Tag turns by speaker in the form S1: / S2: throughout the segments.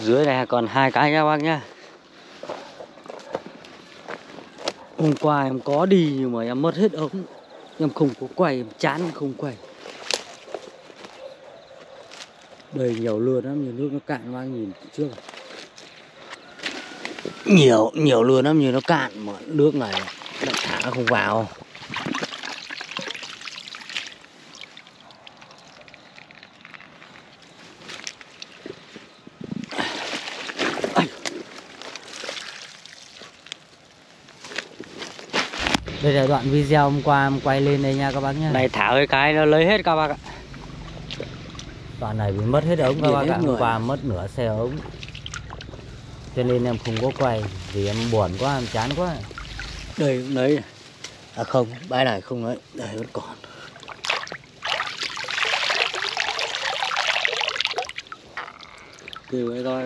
S1: dưới này còn hai cái nha bác nhá. Hôm qua em có đi nhưng mà em mất hết ống. Em không có quay, em chán không quay. Đây, nhiều lươn lắm, nhiều nước nó cạn bác nhìn trước. Nhiều nhiều lươn lắm như nó cạn mà nước này nó thả không vào. Đây là đoạn video hôm qua em quay lên đây nha các bác nhé Này thả cái cái nó lấy hết các bác ạ. Đoạn này bị mất hết ống các bác ạ Hôm qua mất nửa xe ống. Cho nên em không có quay Vì em buồn quá, em chán quá. Đây lấy. À không, bãi này không lấy. Đây vẫn còn. Kêu ấy coi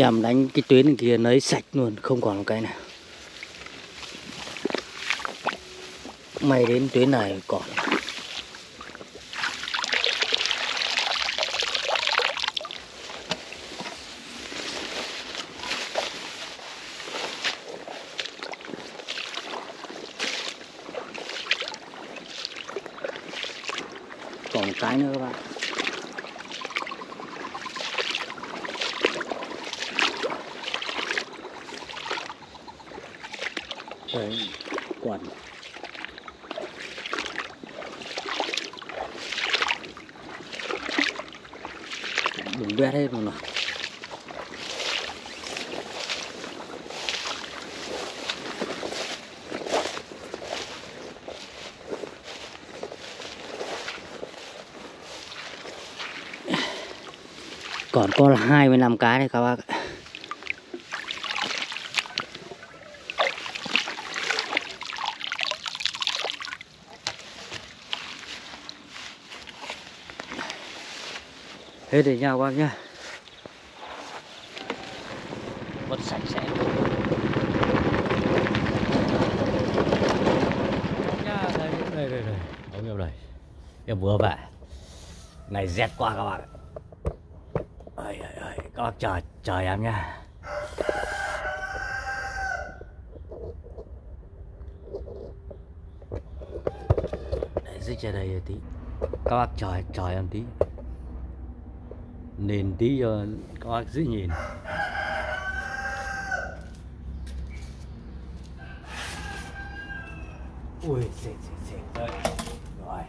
S1: Em đánh cái tuyến kia lấy sạch luôn, Không còn một cái nào. May đến tuyến này còn. Còn một cái nữa các bạn. Đấy, quần. Đừng vét hết một loạt Còn có là 25 cái đấy các bác ạ Hết rồi nha các bác nhá Vứt sạch sẽ. Đây, đây, đây, đây. Ống em đây Em vừa về. Này rét quá các bạn ạ. Ơi ơi ơi các bác chờ chờ em nha để dứt ra đây tí. Các bác chờ chờ em tí nền tí cho các bác dễ nhìn. Ui xịt xịt xịt đây rồi.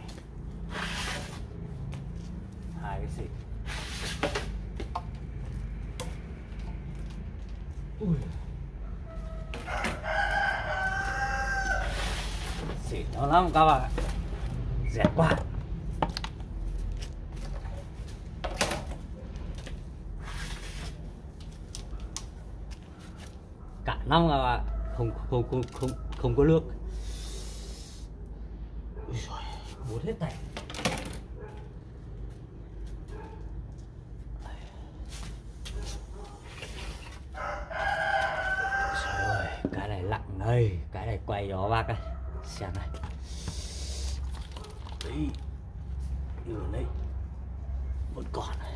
S1: Hai cái xịt ui. Xịt nó lắm các bạn dẹp quá. Năm các bạn không không không không không có nước Ui muốn hết tay Trời ơi, cái này lặng đây, cái này quay gió bác ơi, Xem này. Đấy. Lửa đấy. Vẫn còn này.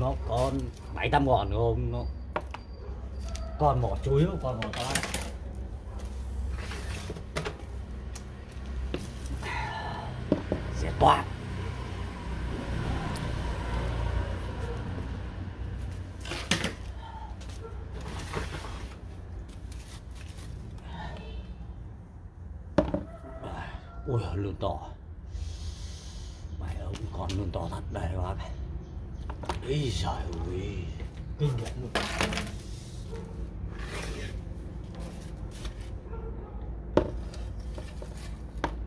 S1: Nó con bảy tám ngọn không nó. Còn mỏ chuối không? Còn mỏ to sẽ toàn Ui lươn to. Mày ông còn lươn to thật đây các bác. Ý giời ơi. Kinh nhận luôn.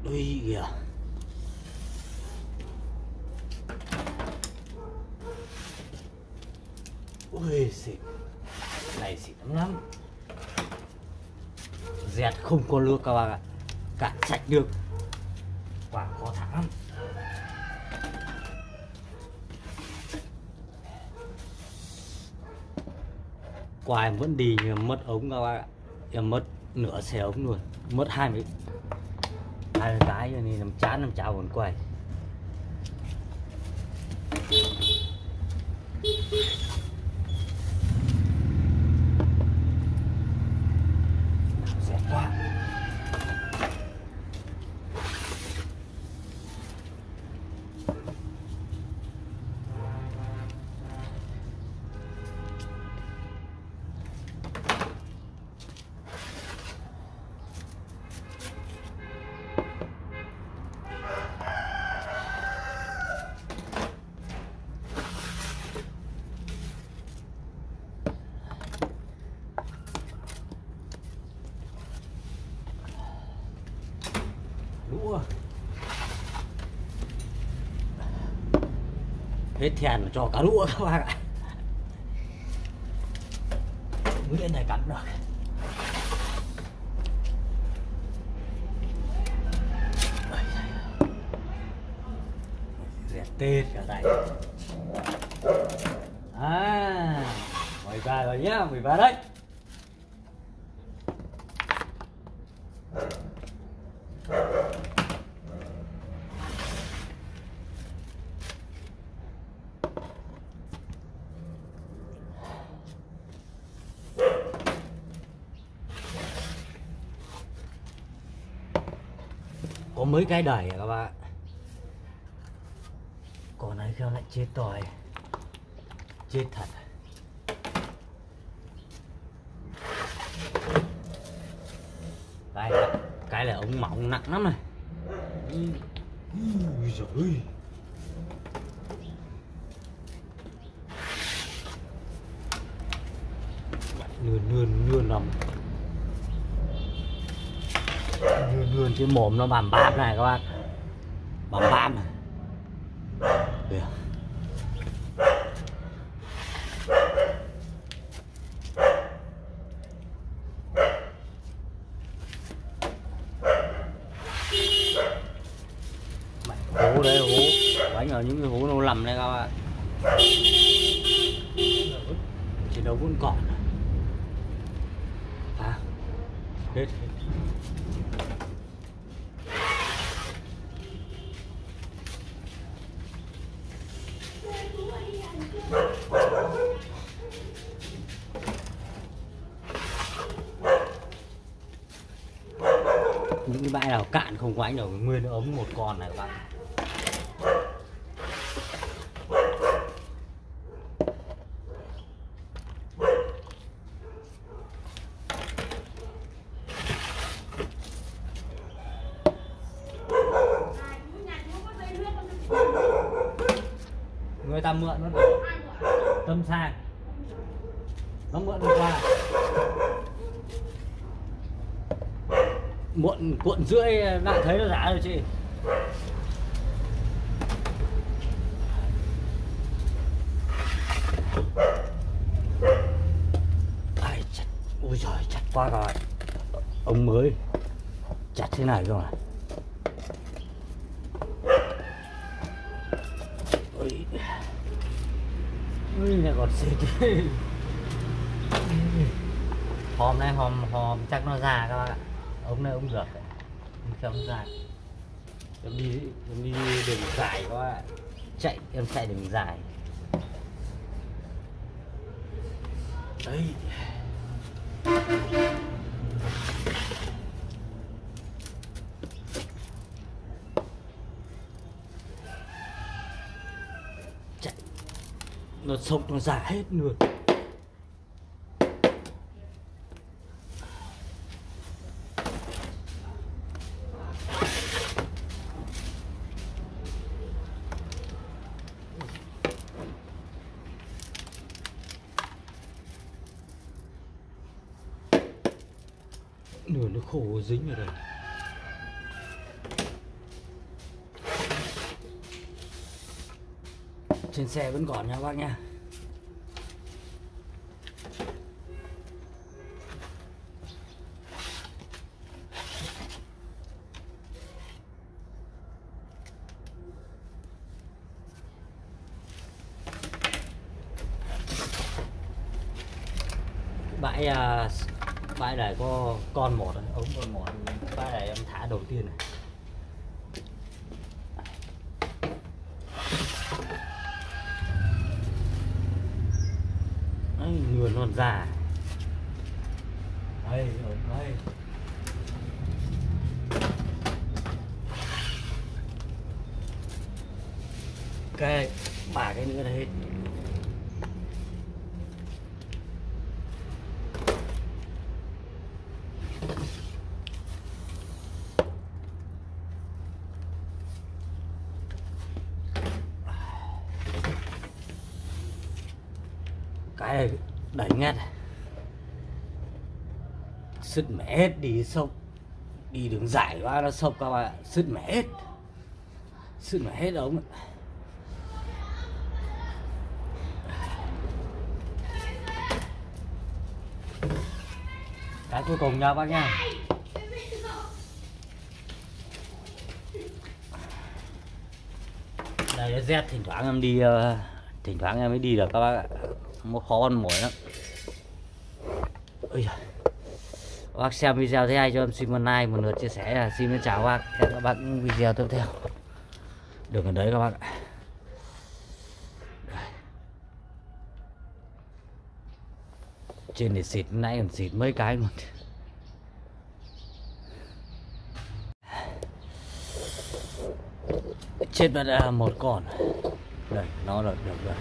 S1: Ui kìa. Ui xịt. Này xịt lắm lắm. Dẹt không có nước các bạn ạ. Cạn sạch được. Quả khó thắng lắm. Qua em vẫn đi nhưng mất ống các bác ạ. Em mất nửa xe ống luôn, mất hai mươi hai mươi cái rồi nên làm chán làm chào còn quay Rẻ quá hết thèn cho cá lũa các bạn ạ. Nguyễn này cắn được. Dẹt tê Rẻ tết cả à, đây à mười ba rồi nhá mười ba đấy có mấy cái đẩy à các bạn? Còn này kêu lại chết tỏi chết thật. Đây, cái là ống mỏng nặng lắm này. Ui giời ơi. lươn lươn lươn lắm Nườn cái mồm nó bàm bám này các bác. Bàm bám này Kìa. Hố đây hố Bánh ở những cái hố nó lầm đây các bạn Chiến đấu vẫn còn À. Hết những cái bãi nào cạn không có ánh đâu nguyên ống một con này các bạn. Người ta mượn nó tâm sang. Nó mượn được qua muộn, cuộn rưỡi đã thấy nó giá rồi chị. Ai chặt, ôi giời, chặt quá rồi. Ông mới chặt thế này cơ mà. Ôi. Ôi này còn xịt hòm này hòm hòm chắc nó già các bạn ạ ống này ống được đấy đi theo ống dài em đi em đi đường dài các bạn chạy, em chạy đường dài. Đấy chạy. Nó sốc nó giả hết luôn. nửa nó khổ dính ở đây. Trên xe vẫn còn nha bác nha bãi uh, bãi này có con một ống con một. Bãi này em thả đầu tiên này. Đấy, người non già đây rồi đây cái ba cái nữa là hết cái này đẩy ngắt sứt mẻ hết đi sâu đi đường dài quá nó sâu các bạn sứt mẻ hết. Sứt mẻ hết ống cái cuối cùng nha bác nha. Đây là thỉnh thoảng em đi ờ, thỉnh thoảng em mới đi được các bác ạ nó khó ăn mỏi lắm. Ôi giời. Các bác xem video thấy hay cho em xin một like, một lượt chia sẻ. Xin chào các bác. Hẹn các bác video tiếp theo. Đừng ở đấy các bác ạ. Trên để xịt, nãy còn xịt mấy cái luôn. Chết mất là một con. Đây, nó rồi, được rồi.